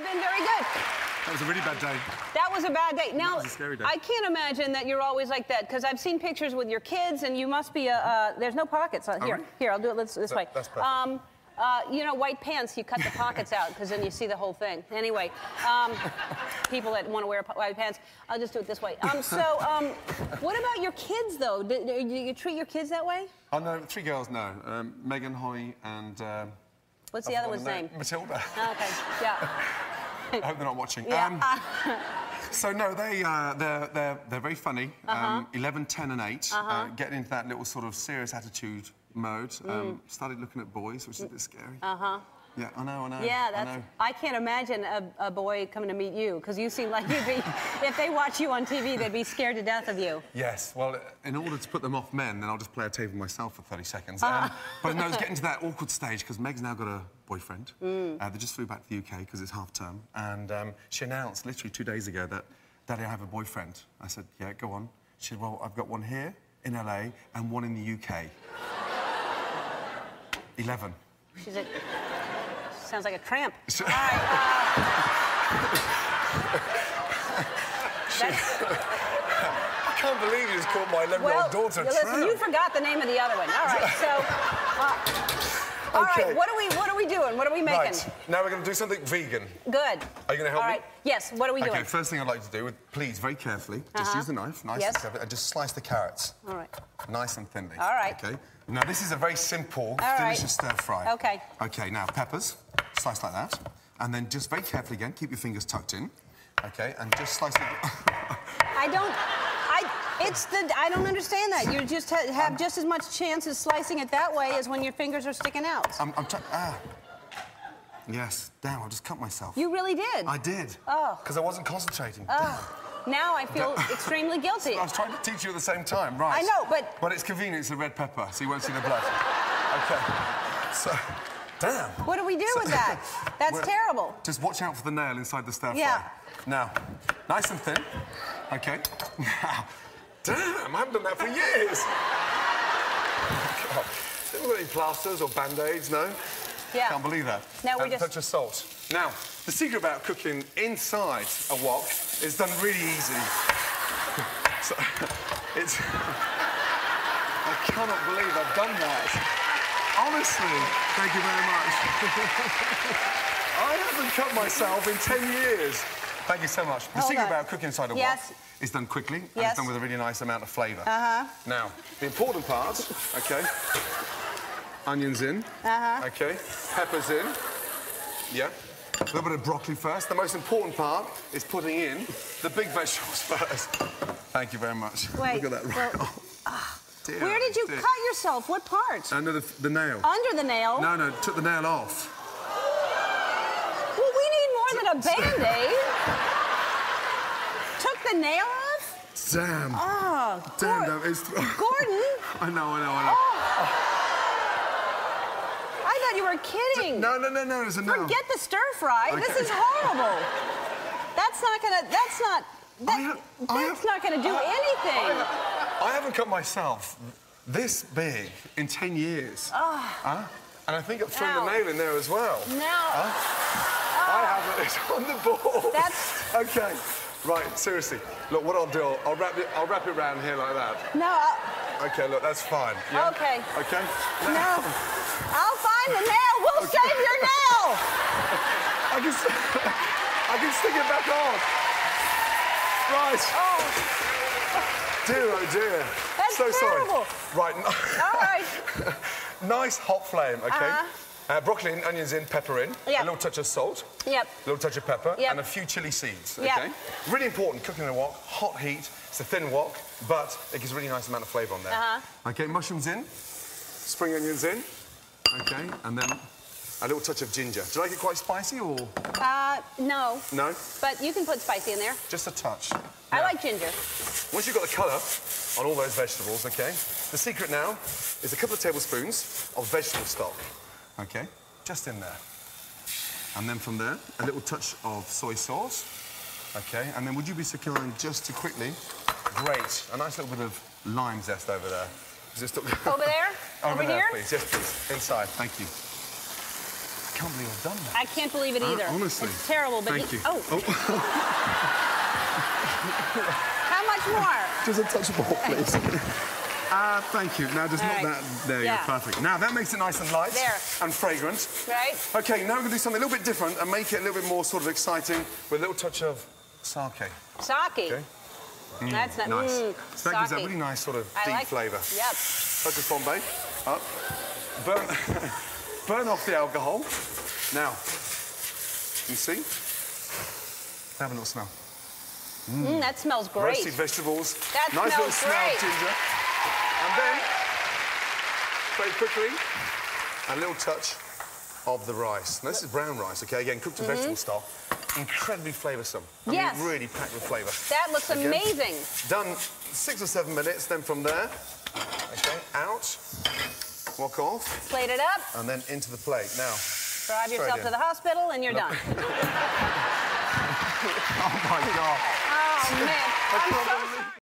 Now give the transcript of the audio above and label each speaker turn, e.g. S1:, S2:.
S1: I've been very good.
S2: That was a really bad day.
S1: That was a bad day. Now,
S2: was a scary day.
S1: I can't imagine that you're always like that because I've seen pictures with your kids and you must be a. Uh, there's no pockets on here.
S2: really?
S1: Here, I'll do it this, this
S2: That-
S1: way.
S2: that's perfect.
S1: Um, uh, you know, white pants, you cut the pockets out because then you see the whole thing. Anyway, um, people that want to wear white pants, I'll just do it this way. Um, so, um, what about your kids, though? Do, do you, treat your kids that way?
S2: Oh, no, three girls, no. Um, Megan, Holly, and... Um,
S1: What's the other one's name?
S2: Matilda.
S1: Okay, yeah.
S2: I hope they're not watching.
S1: Yeah.
S2: Um, so no, they uh, they're they're they're very funny.
S1: Uh-huh.
S2: Um, 11, 10, and 8 uh getting into that little sort of serious attitude mode.
S1: Mm.
S2: Um, started looking at boys, which is a bit scary. Uh huh. Yeah, I know, I know.
S1: Yeah,
S2: I
S1: that's.
S2: know.
S1: I, can't imagine a, a boy coming to meet you because you seem like you'd be. if they watch you on TV, they'd be scared to death of you.
S2: Yes, well, in order to put them off men, then I'll just play a tape of myself for 30 seconds.
S1: Uh-huh.
S2: Um, but no, it's getting to that awkward stage because Meg's now got a boyfriend.
S1: Mm.
S2: Uh, they just flew back to the UK because it's half term. And um, she announced literally two days ago that, Daddy, I have a boyfriend. I said, Yeah, go on. She said, Well, I've got one here in LA and one in the UK. 11.
S1: She's a. Sounds like a tramp. All right. Uh,
S2: I can't believe you just called my 11 year
S1: well,
S2: old daughter a
S1: listen,
S2: tramp.
S1: you forgot the name of the other one. All right. So. Uh, all right.
S2: Okay.
S1: What are we? What are we doing? What are we making?
S2: Right, now we're going to do something vegan.
S1: Good.
S2: Are you gonna help
S1: All
S2: me?
S1: right. Yes. What are we doing?
S2: Okay, first thing I'd like to do, with, please, very carefully, just
S1: Uh-huh.
S2: use the knife, nice
S1: Yes.
S2: and carefully, and just slice the carrots.
S1: All right.
S2: Nice and thinly.
S1: All right.
S2: Okay. Now, this is a very simple,
S1: right.
S2: delicious stir fry.
S1: Okay.
S2: Okay, now, peppers, slice like that. And then just very carefully again, keep your fingers tucked in. Okay, and just slice it.
S1: I don't. I. It's the. I don't understand that. You just ha- have just as much chance of slicing it that way as when your fingers are sticking out.
S2: I'm, I'm trying. Ah. Yes, damn, I just cut myself.
S1: You really did.
S2: I did.
S1: Oh.
S2: Because I wasn't concentrating. Oh.
S1: Now I feel extremely guilty.
S2: I was trying to teach you at the same time, right?
S1: I know, but-
S2: But it's convenient, it's a red pepper, so you won't see the blood. okay. So, damn.
S1: What do we do with that? That's terrible.
S2: Just watch out for the nail inside the stir fry.
S1: Yeah.
S2: Now, nice and thin. Okay. Now, damn, I haven't done that for years. God. Haven't got any plasters or band-aids, no?
S1: Yeah.
S2: Can't believe that.
S1: Now we
S2: and
S1: just-
S2: touch of salt. Now, the secret about cooking inside a wok is done really easy. So, it's... I cannot believe I've done that. Honestly, thank you very much. I haven't cut myself in 10 years. Thank you so much. The
S1: Hold
S2: secret
S1: on.
S2: about cooking inside a
S1: Yes.
S2: wok is done quickly and
S1: Yes.
S2: it's done with a really nice amount of flavour.
S1: Uh-huh.
S2: Now, the important part, okay, onions in,
S1: Uh-huh.
S2: okay, peppers in, yeah. A little bit of broccoli first. The most important part is putting in the big vegetables first. Thank you very much.
S1: Wait,
S2: Look at that.
S1: well,
S2: Oh,
S1: Where did you
S2: dear.
S1: cut yourself? What part?
S2: Under the, the nail.
S1: Under the nail?
S2: No, no, took the nail off.
S1: Well, we need more than a band-aid. Took the nail off?
S2: Damn.
S1: Oh,
S2: Damn,
S1: Gor-
S2: that is.
S1: Gordon.
S2: I know, I know, I know. Oh.
S1: I thought you were kidding.
S2: No, no, no, no, it's a no.
S1: Forget the stir fry. This is horrible. That's not gonna. That's not. That,
S2: I have- I
S1: that's
S2: have-
S1: not gonna do anything.
S2: I haven't cut myself this big in 10 years. Ah. Huh? And I think I've thrown
S1: Ow.
S2: the nail in there as well.
S1: now, ah.
S2: I haven't. It's on the board.
S1: That's-
S2: Okay. Right, seriously. Look, what I'll do, I'll, wrap it, I'll wrap it round here like that.
S1: no, I'll,
S2: Okay, look, that's fine. Yeah?
S1: Okay.
S2: Okay?
S1: no. I'll find the nail. We'll save your nail.
S2: I can, I can stick it back on. Right.
S1: Oh,
S2: Dear, oh dear.
S1: That's
S2: so
S1: terrible.
S2: sorry. Right.
S1: all right.
S2: nice hot flame, okay?
S1: Uh-huh.
S2: Uh, broccoli in, onions in, pepper in.
S1: Yep.
S2: A little touch of salt.
S1: Yep.
S2: A little touch of pepper.
S1: Yep.
S2: And a few chili seeds, okay? Really important, cooking in a wok, hot heat. It's a thin wok, but it gives a really nice amount of flavour on there.
S1: Uh-huh.
S2: Okay, mushrooms in. Spring onions in. Okay, and then a little touch of ginger. Do you like it quite spicy or
S1: Uh, no.
S2: no?
S1: But you can put spicy in there.
S2: Just a touch.
S1: I like ginger.
S2: Once you've got the colour on all those vegetables, okay, the secret now is a couple of tablespoons of vegetable stock, okay, just in there. And then from there, a little touch of soy sauce, okay, and then would you be so kind just to quickly grate a nice little bit of lime zest over there? Is still-
S1: Over there?
S2: Over,
S1: Over
S2: there,
S1: here?
S2: please. Yes, please. Inside. Thank you. Can't believe I've done that.
S1: I can't believe it either.
S2: Uh, honestly.
S1: It's terrible, but
S2: Thank you.
S1: Oh,
S2: Oh,
S1: how much more?
S2: just a touch more, please. Ah, thank you. Now, just
S1: All
S2: not
S1: right.
S2: that. There
S1: Yeah.
S2: you're Perfect. Now, that makes it nice and light.
S1: There.
S2: And fragrant.
S1: Right?
S2: Okay, now we're going to do something a little bit different and make it a little bit more sort of exciting with a little touch of sake.
S1: Sake.
S2: Okay.
S1: That's not
S2: Nice.
S1: Mm,
S2: so that gives that
S1: sake.
S2: really nice sort of
S1: I
S2: deep
S1: like,
S2: flavour.
S1: Yep.
S2: Touch of Bombay. Up. Burn, burn off the alcohol. Now, you see? Have a little smell.
S1: Mm, that smells great.
S2: Roasted vegetables.
S1: That
S2: nice little
S1: smells
S2: smell of ginger. And then, very quickly, a little touch of the rice. Now, this is brown rice, okay? Again, cooked to vegetable style. Incredibly flavoursome. I.
S1: Yes.
S2: mean, really packed with flavour.
S1: That looks
S2: Again.
S1: amazing.
S2: Done six or seven minutes, then from there, okay, out, off,
S1: Plate it up,
S2: and then into the plate. Now,
S1: drive yourself
S2: in.
S1: to the hospital, and you're done.
S2: oh my God.
S1: Oh, man. I'm so